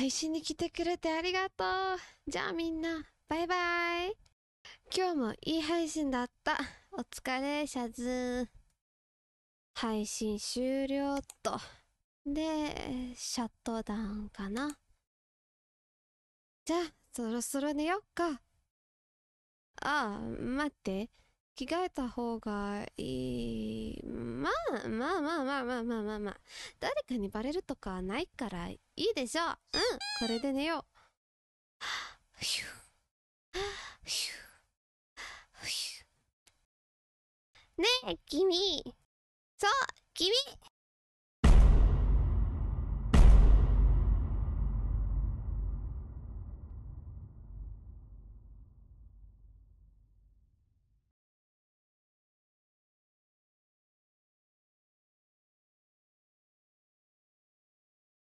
配信に来てくれてありがとう。じゃあみんな、バイバイ。今日もいい配信だった。お疲れシャズ。配信終了っと。で、シャットダウンかな。じゃあ、そろそろ寝よっか。ああ、待って。着替えた方がいい。まあ、まあまあまあまあまあまあまあ。誰かにバレるとかはないからいいでしょ。う。うん、これで寝よう。ひゅひゅひゅねえ、君。そう、君